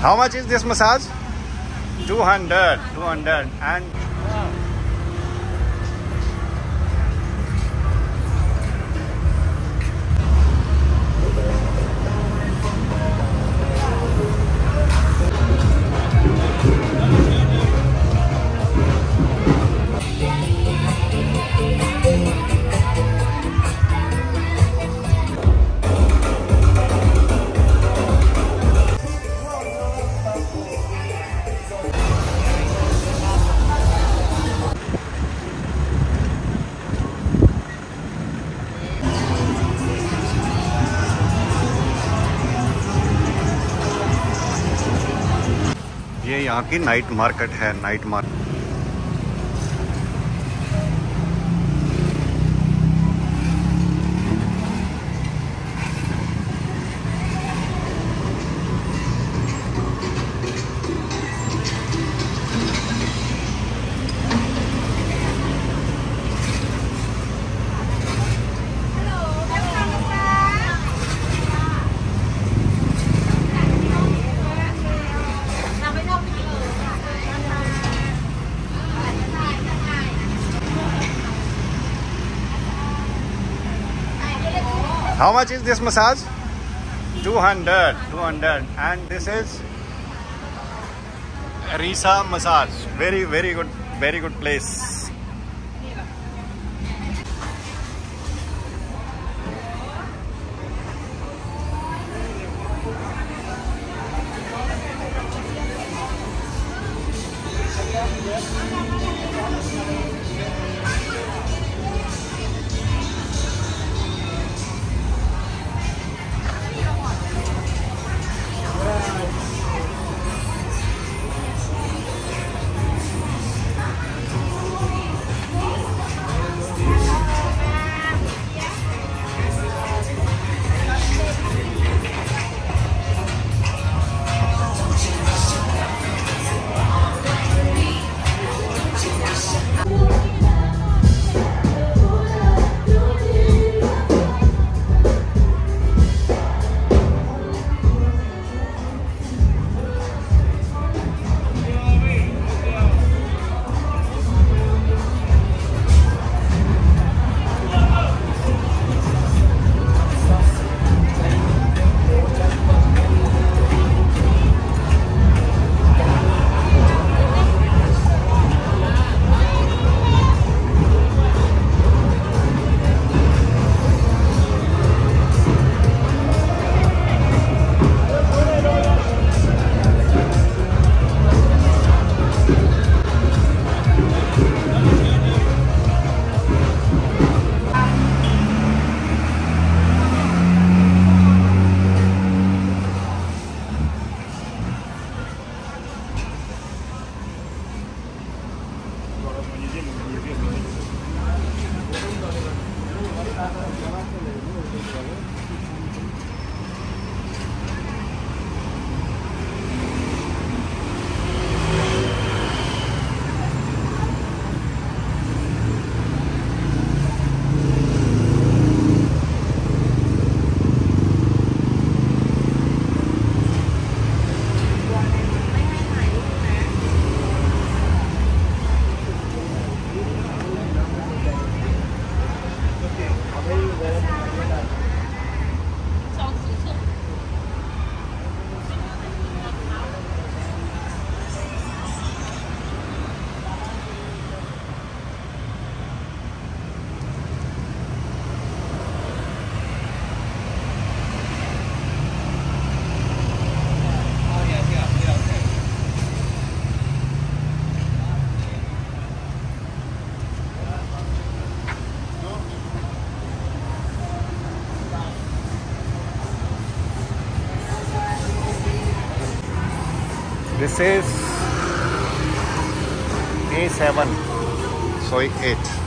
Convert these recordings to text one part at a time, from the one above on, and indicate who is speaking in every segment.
Speaker 1: How much is this massage? 200, 200 and यहाँ की night market है night market How much is this massage? 200, 200 and this is Risa massage. Very, very good, very good place. This is A7, Soi 8.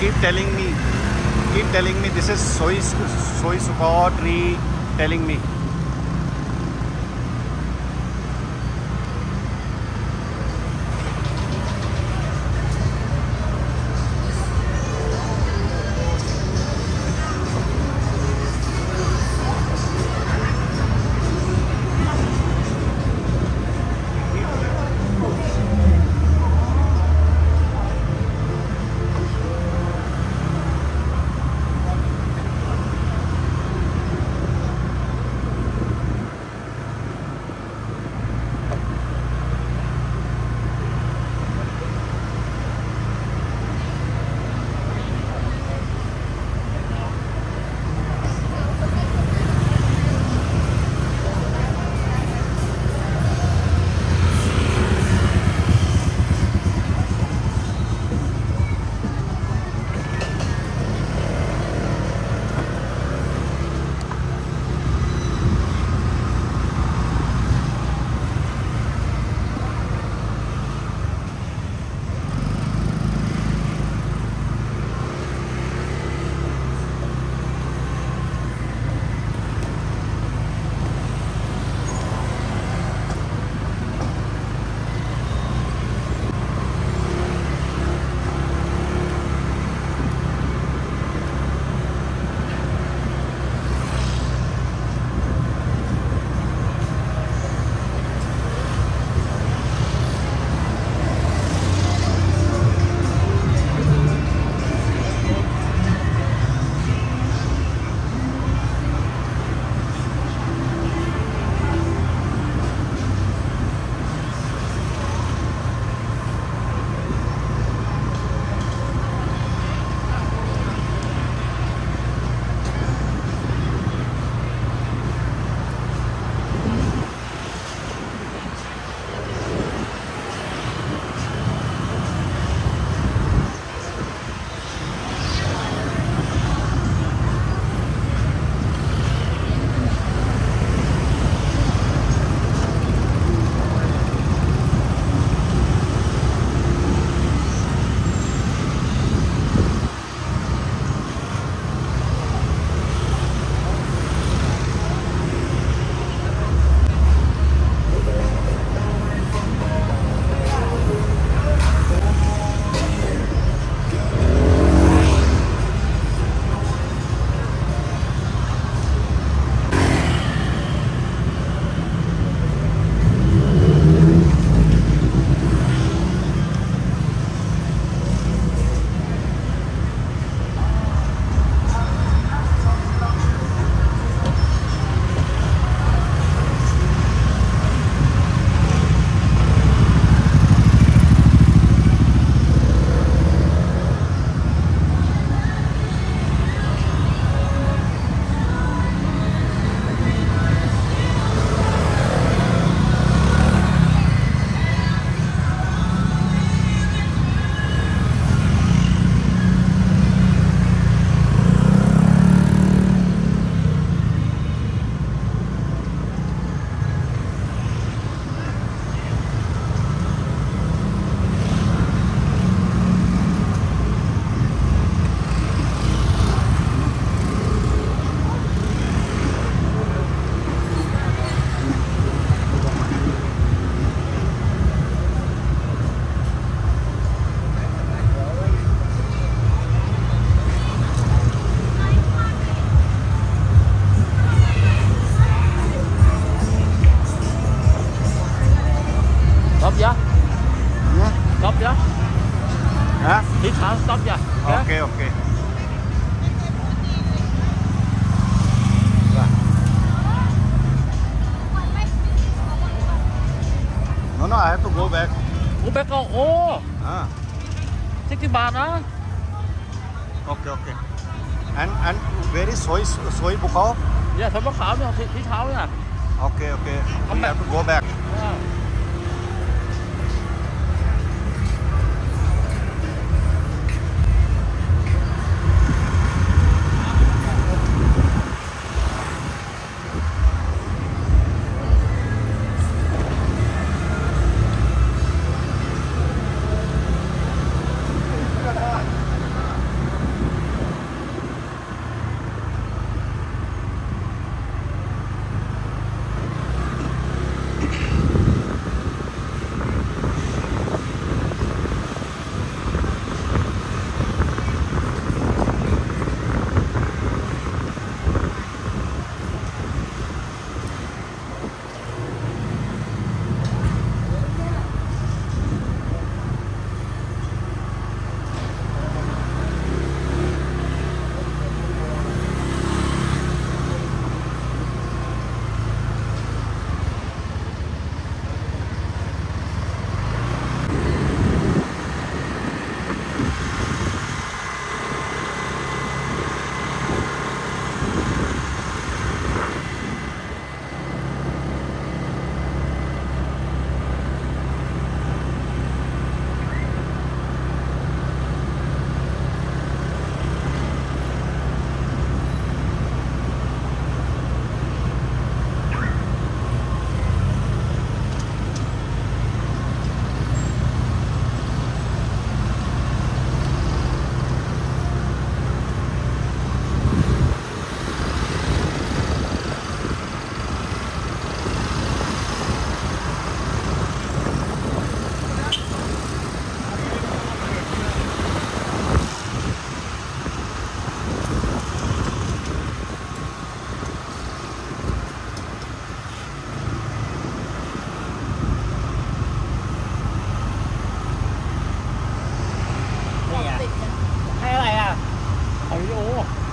Speaker 1: Keep telling me, keep telling me this is soy soy support tree telling me. I have to go back. Go back oh. Ah.
Speaker 2: 60 baht ah. Okay, okay. And and where is soy soy bukhao? Yeah, soy bukhao thì thì tháo nè.
Speaker 1: Okay, okay. We have to go back.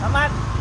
Speaker 1: 慢慢。